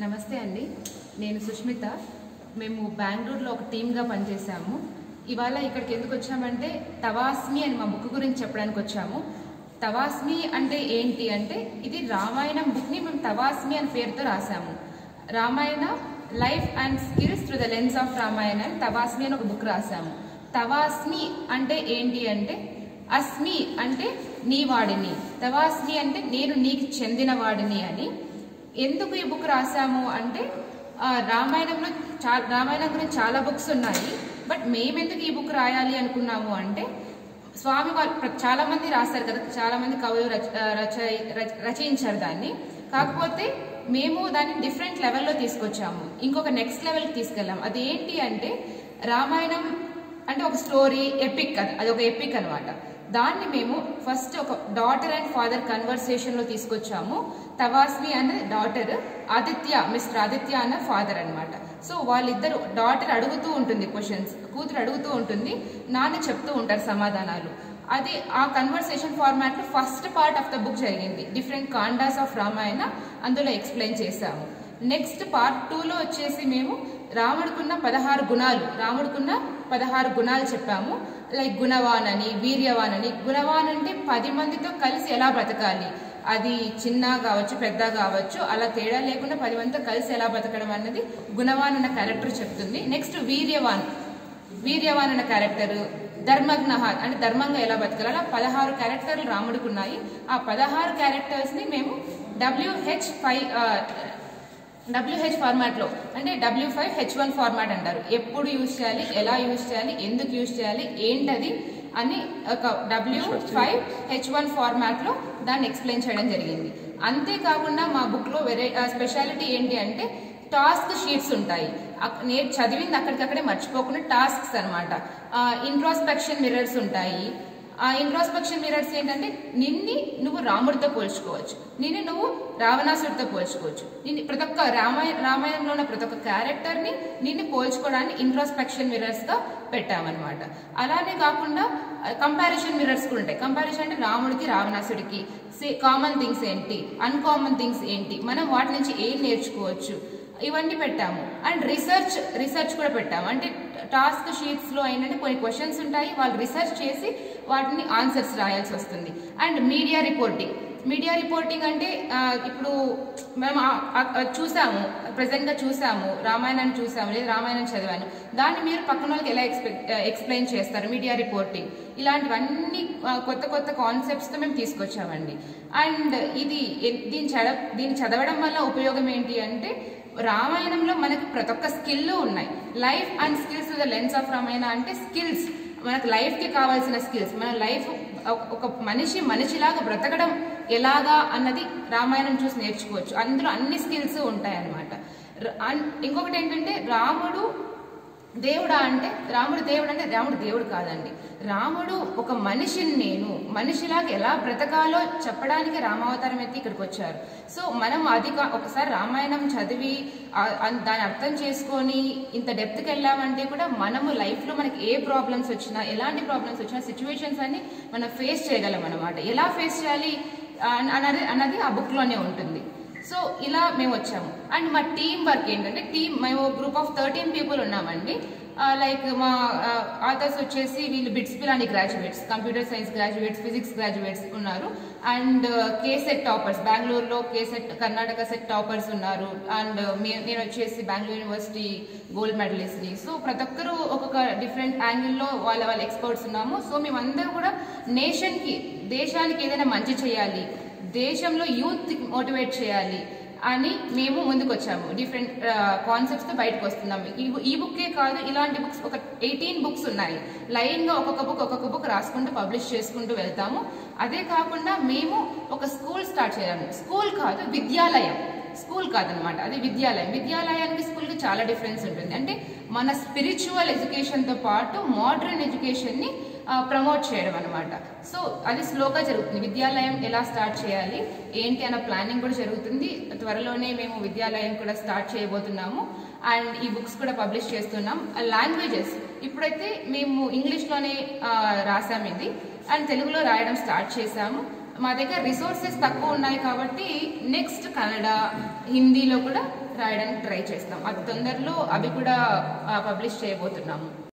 నమస్తే అండి. నేను సుష్మిత. మేము బెంగళూరులో ఒక టీమ్గా పనిచేసాము ఇవాళ ఇక్కడికి ఎందుకు వచ్చామంటే తవాస్మి అని మా బుక్ గురించి చెప్పడానికి వచ్చాము. తవాస్మి అంటే ఏంటి అంటే ఇది రామాయణం బుక్ని మేము తవాస్మి అని పేరుతో రాసాము Ramayana life and skills through the lens of Ramayana అని తవాస్మి అని ఒక బుక్ రాసాము తవాస్మి అంటే ఏంటి అంటే అస్మి అంటే నీ వాడిని. తవాస్మి అంటే నేను నీకు చెందిన వాడిని అని. ఎందుకు ఈ బుక్ రాసాము అంటే రామాయణంలో చా రామాయణం గురించి చాలా బుక్స్ ఉన్నాయి బట్ మేమెందుకు ఈ బుక్ రాయాలి అనుకున్నాము అంటే స్వామి వాళ్ళు చాలామంది రాస్తారు కదా చాలామంది కవులు రచ రచయి- రచ- రచయించారు దాన్ని. కాకపోతే మేము దాన్ని డిఫరెంట్ లెవెల్లో తీసుకొచ్చాము. ఇంకొక నెక్స్ట్ లెవెల్కి తీసుకెళ్ళాము. అది ఏంటి అంటే రామాయణం అంటే ఒక స్టోరీ ఎపిక్ అది అది ఒక ఎపిక్ అనమాట దాన్ని మేము ఫస్ట్ ఒక డాటర్ అండ్ ఫాదర్ కన్వర్సేషన్లో తీసుకొచ్చాము. తవాస్మి అనే డాటర్ ఆదిత్య మిస్టర్ ఆదిత్య అన్న ఫాదర్ అన్నమాట. సో వాళ్ళిద్దరు డాటర్ అడుగుతూ ఉంటుంది క్వశ్చన్స్ కూతురు అడుగుతూ ఉంటుంది నాన్న చెప్తూ ఉంటారు సమాధానాలు. అది ఆ కన్వర్సేషన్ ఫార్మాట్లో first part of the book జరిగింది. డిఫరెంట్ కాండాస్ ఆఫ్ రామాయణ అందులో ఎక్స్ప్లెయిన్ చేశాము. నెక్స్ట్ పార్ట్ టూలో వచ్చేసి మేము రాముడికున్న పదహారు గుణాలు రాముడికున్న పదహారు గుణాలు చెప్పాము. లైక్ గుణవాన్ అని వీర్యవాన్ అని గుణవాన్ అంటే పది మందితో కలిసి ఎలా బ్రతకాలి? అది చిన్న కావచ్చు పెద్ద కావచ్చు అలా తేడా లేకుండా పది మందితో కలిసి ఎలా బ్రతకడం అన్నది గుణవాన్ అన్న క్యారెక్టర్ చెప్తుంది. నెక్స్ట్ వీర్యవాన్. వీర్యవాన్ అన్న క్యారెక్టర్ ధర్మజ్ఞ అంటే ధర్మంగా ఎలా బతకాలి అలా పదహారు క్యారెక్టర్లు రాముడికి ఉన్నాయి. ఆ పదహారు క్యారెక్టర్స్ని మేము డబ్ల్యూహెచ్ ఫైవ్ డబ్ల్యూహెచ్ ఫార్మాట్లో అంటే W five H one format అంటారు. ఎప్పుడు యూజ్ చేయాలి ఎలా యూజ్ చేయాలి ఎందుకు యూజ్ చేయాలి ఏంటది అని ఒక డబ్ల్యూ ఫైవ్ హెచ్ వన్ ఫార్మాట్లో దాన్ని ఎక్స్ప్లెయిన్ చేయడం జరిగింది. అంతేకాకుండా మా బుక్లో వెరై స్పెషాలిటీ ఏంటి అంటే టాస్క్ షీట్స్ ఉంటాయి. నేను చదివింది అక్కడికక్కడే మర్చిపోకుండా టాస్క్స్ అనమాట ఇంట్రోస్పెక్షన్ మిరర్స్ ఉంటాయి. ఇంట్రోస్పెక్షన్ మిరర్స్ ఏంటంటే నిన్ని నువ్వు రాముడితో పోల్చుకోవచ్చు. నిన్ను నువ్వు రావణాసుడితో పోల్చుకోవచ్చు. నిన్ను ప్రతి ఒక్క రామాయణ రామాయణంలో ఉన్న ప్రతి ఒక్క క్యారెక్టర్ని నిన్ను పోల్చుకోవడానికి ఇంట్రోస్పెక్షన్ మిరర్స్గా పెట్టామన్నమాట. అలానే కాకుండా కంపారిజన్ మిరర్స్ కూడా ఉంటాయి. కంపారిజన్ అంటే రాముడికి రావణాసుడికి. కామన్ థింగ్స్ ఏంటి? అన్కామన్ థింగ్స్ ఏంటి? మనం వాటి నుంచి ఏం నేర్చుకోవచ్చు? ఇవన్నీ పెట్టాము. అండ్ రీసెర్చ్ రీసెర్చ్ కూడా పెట్టాము. అంటే టాస్క్ షీట్స్లో ఏంటంటే కొన్ని క్వశ్చన్స్ ఉంటాయి. వాళ్ళు రీసెర్చ్ చేసి వాటిని ఆన్సర్స్ రాయాల్సి వస్తుంది. And media reporting media reporting అంటే ఇప్పుడు మనం చూసాము. ప్రజెంట్గా చూసాము. రామాయణాన్ని చూసాము. లేదా రామాయణం చదివాను. దాన్ని మీరు పక్కన వాళ్ళకి ఎలా ఎక్స్పెక్ట్ ఎక్స్ప్లెయిన్ చేస్తారు? మీడియా రిపోర్టింగ్ ఇలాంటివన్నీ కొత్త కొత్త కాన్సెప్ట్స్తో మేము తీసుకొచ్చామండి. అండ్ ఇది దీని దీన్ని చదవ దీన్ని చదవడం వల్ల ఉపయోగం ఏంటి అంటే రామాయణంలో మనకి ప్రతి ఒక్క స్కిల్ ఉన్నాయి. Life and skills the lens of Ramayana అంటే స్కిల్స్ మనకు లైఫ్కి కావాల్సిన స్కిల్స్ మన లైఫ్ ఒక మనిషి మనిషిలాగా బ్రతకడం ఎలాగా అన్నది రామాయణం చూసి నేర్చుకోవచ్చు. అందులో అన్ని స్కిల్స్ ఉంటాయి అన్నమాట ఇంకొకటి ఏంటంటే రాముడు దేవుడా అంటే రాముడు దేవుడు అంటే రాముడు దేవుడు కాదండి. రాముడు ఒక మనిషిని నేను మనిషిలాగా ఎలా బ్రతకాలో చెప్పడానికి రామావతారం ఎత్తి ఇక్కడికి వచ్చారు. సో మనం అది ఒకసారి రామాయణం చదివి దాన్ని అర్థం చేసుకొని ఇంత డెప్త్కి వెళ్ళామంటే కూడా మనము లైఫ్లో మనకి ఏ ప్రాబ్లమ్స్ వచ్చినా ఎలాంటి ప్రాబ్లమ్స్ వచ్చినా సిచ్యువేషన్స్ అన్ని మనం ఫేస్ చేయగలం అనమాట ఎలా ఫేస్ చేయాలి అన్- అన్నది అన్నది ఆ బుక్లోనే ఉంటుంది. సో ఇలా మేము వచ్చాము. అండ్ మా టీం వర్క్ ఏంటంటే టీం మేము గ్రూప్ ఆఫ్ థర్టీన్ పీపుల్ ఉన్నామండి. లైక్ మా ఆథర్స్ వచ్చేసి వీళ్ళు BITS Pilani graduates computer science graduates physics graduates ఉన్నారు. అండ్ కేసెట్ టాపర్స్ బెంగళూరులో K SET Karnataka SET toppers ఉన్నారు. అండ్ నేను వచ్చేసి బెంగళూరు యూనివర్సిటీ గోల్డ్ మెడలిస్ట్ని సో ప్రతి ఒక్కరు ఒక్కొక్క డిఫరెంట్ యాంగిల్లో వాళ్ళ వాళ్ళ ఎక్స్పర్ట్స్ ఉన్నాము. సో మేమందరూ కూడా నేషన్కి దేశానికి ఏదైనా మంచి చేయాలి దేశంలో యూత్ మోటివేట్ చేయాలి అని మేము ముందుకొచ్చాము. డిఫరెంట్ కాన్సెప్ట్స్ uh, తో బయటకు వస్తున్నాము ఈ ఈ బుక్కే కాదు ఇలాంటి బుక్స్ ఒక ఎయిటీన్ బుక్స్ ఉన్నాయి. లైన్గా ఒక్కొక్క బుక్ ఒక్కొక్క బుక్ రాసుకుంటూ పబ్లిష్ చేసుకుంటూ వెళ్తాము. అదే కాకుండా మేము ఒక స్కూల్ స్టార్ట్ చేయాలి. స్కూల్ కాదు విద్యాలయం. స్కూల్ కాదనమాట అది విద్యాలయం. విద్యాలయానికి స్కూల్కి చాలా డిఫరెన్స్ ఉంటుంది. అంటే మన స్పిరిచువల్ ఎడ్యుకేషన్తో పాటు మోడర్న్ ఎడ్యుకేషన్ని ప్రమోట్ చేయడం అనమాట సో అది స్లోగా జరుగుతుంది. విద్యాలయం ఎలా స్టార్ట్ చేయాలి ఏంటి అన్న ప్లానింగ్ కూడా జరుగుతుంది. త్వరలోనే మేము విద్యాలయం కూడా స్టార్ట్ చేయబోతున్నాము. అండ్ ఈ బుక్స్ కూడా పబ్లిష్ చేస్తున్నాం. లాంగ్వేజెస్. ఇప్పుడైతే మేము ఇంగ్లీష్లోనే రాసాము ఇది. అండ్ తెలుగులో రాయడం స్టార్ట్ చేశాము. మా దగ్గర రిసోర్సెస్ తక్కువ ఉన్నాయి కాబట్టి నెక్స్ట్ కన్నడ హిందీలో కూడా రాయడానికి ట్రై చేస్తాం. అది తొందరలో అవి కూడా పబ్లిష్ చేయబోతున్నాము.